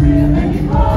Spirit,